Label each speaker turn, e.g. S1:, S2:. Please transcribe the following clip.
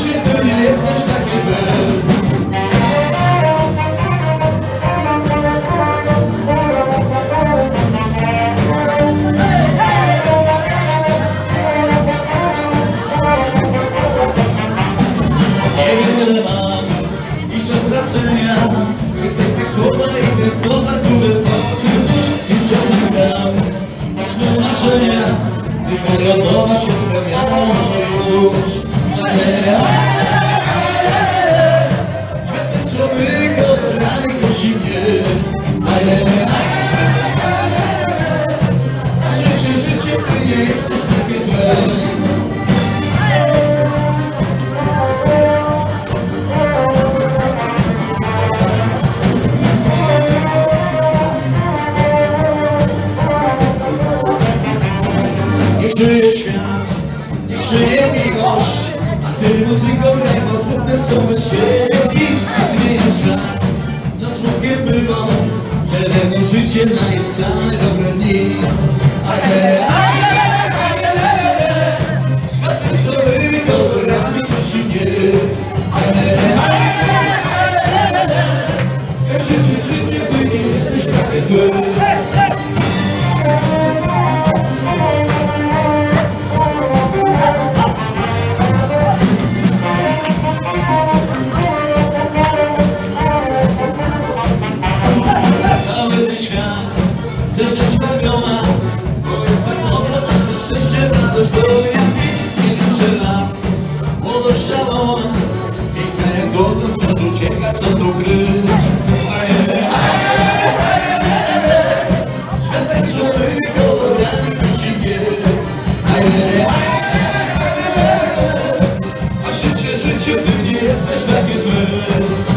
S1: Getúlio nesse está pisando Escola dura E já se não Mas foi na janela E quando eu dou se escanear Até a życie, ty nie jesteś takie złe Niech żyje świat, niech żyje miłość A ty muzyką grajmo, smutne są bez siebie Zmienił świat, za smutkiem było Przede mną życie daje same dobre dni ale Życie, życie, ty nie jesteś takie złe Cały ten świat chce żyć pełniona Bo jest tak dobra, mamy szczęście, radość szalona Piękne złoto wciąż ucieka, co tu kryć Ajele, ajele, ajele Świat tańczony kolorami A życie, życie, ty nie jesteś takie złe